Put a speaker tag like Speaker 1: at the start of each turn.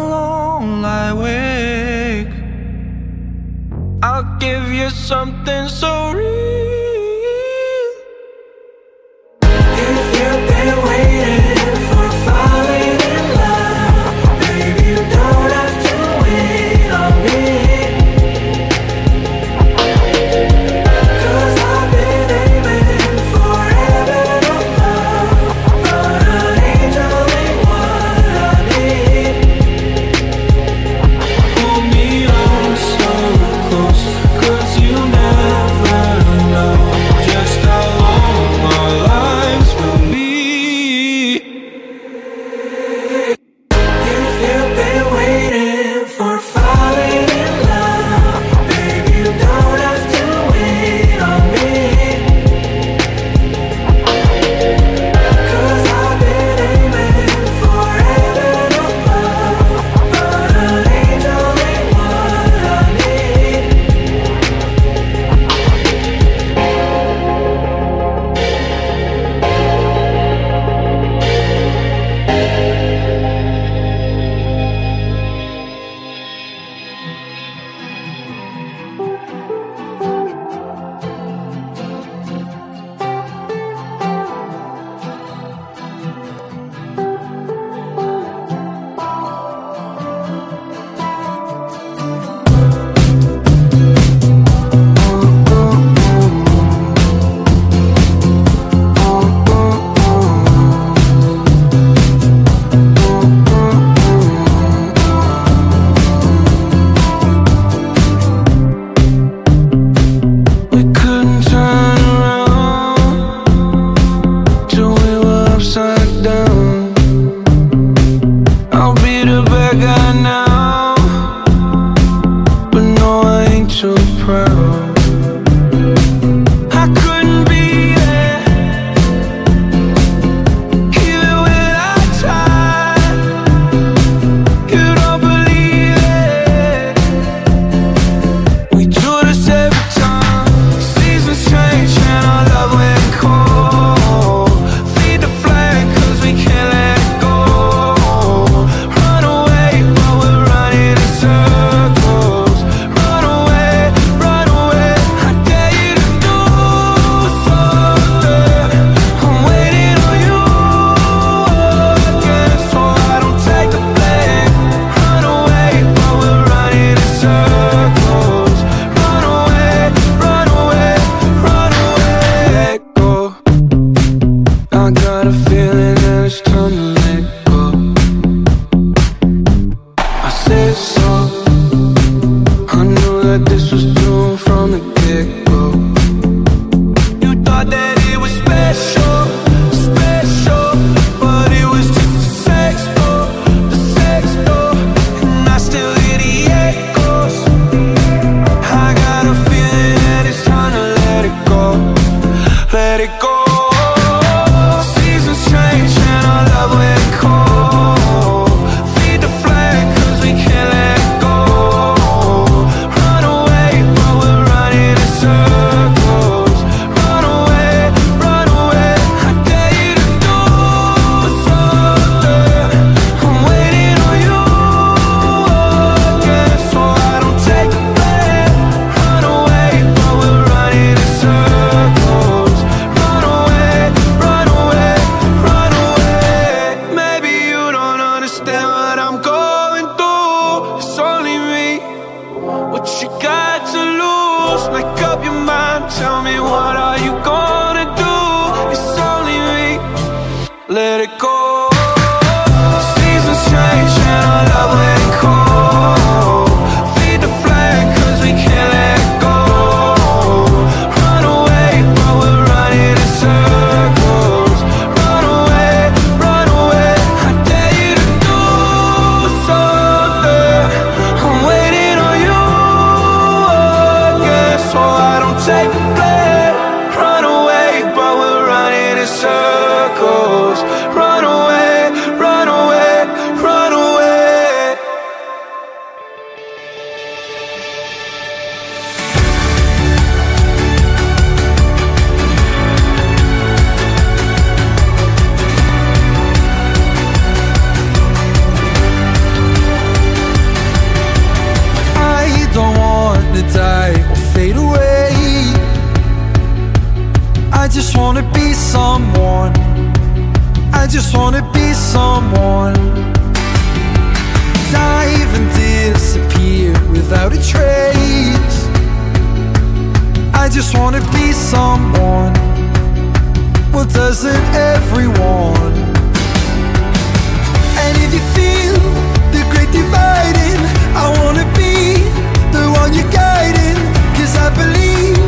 Speaker 1: alone, lie awake. I'll give you something so real.
Speaker 2: Run away, wanna be someone. I
Speaker 3: just wanna be someone. Dive and disappear without a trace. I just wanna be someone. Well doesn't everyone? And if you feel the great dividing I wanna be the one you're guiding Cause I believe